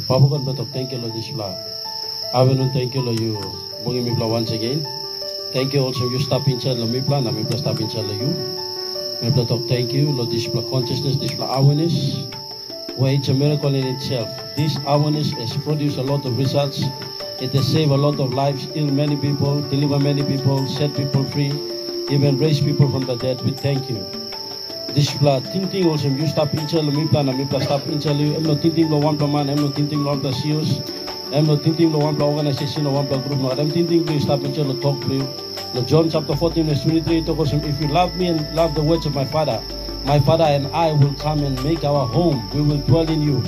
Papa God thank you Lord this blah. Avenue thank you Lord you bringing me blah once again. Thank you also you stop Lord me blah na me blah stop inside Lord you. Me blah talk thank you Lord this consciousness this awareness. Where it's a miracle in itself. This awareness has produced a lot of results. It has saved a lot of lives, healed many people, deliver many people, set people free, even raise people from the dead. We thank you. This pla tinting also you stop inchal mi pla na mi pla stop inchal you em no tinting lo one man em no tinting lo one sios em no tinting lo one organization lo one group no. Em tinting lo stop inchal lo talk to you. Lo John chapter 14 verse 23 it goes if you love me and love the words of my father my father and I will come and make our home. We will dwell in you.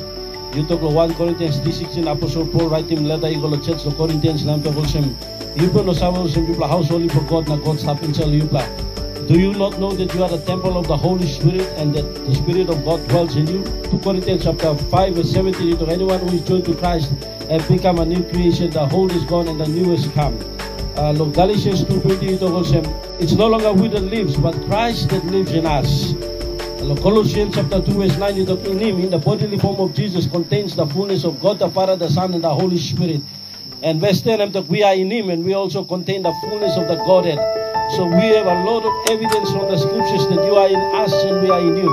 You talk lo 1 Corinthians 3:16 apostle Paul write him letter you go lo church lo Corinthians nam to him you no sawo him you house holy for God na God stop inchal you do you not know that you are the temple of the Holy Spirit and that the Spirit of God dwells in you? 2 Corinthians chapter 5 verse 17 to anyone who is joined to Christ and become a new creation, the old is gone and the new has come. Uh, Galatians 2.20 it goes, um, it's no longer we that lives, but Christ that lives in us. Uh, Colossians chapter 2 verse 9 it in him, in the bodily form of Jesus contains the fullness of God the Father, the Son, and the Holy Spirit. And verse 10 um, that we are in him and we also contain the fullness of the Godhead. So we have a lot of evidence from the scriptures that you are in us and we are in you.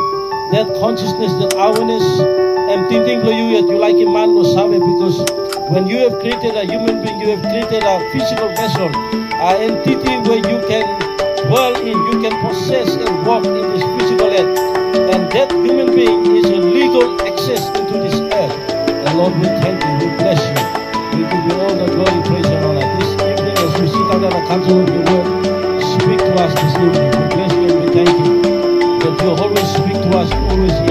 That consciousness, that awareness, for you that you like a man was have because when you have created a human being, you have created a physical vessel, an entity where you can dwell in, you can possess and walk in this physical earth. And that human being is a legal access into this earth. And Lord, we thank you, we bless you. We give you all the glory, praise, and honor. This evening as we sit under the counsel of your word, us this evening. We bless you and we thank you that you always speak to us, always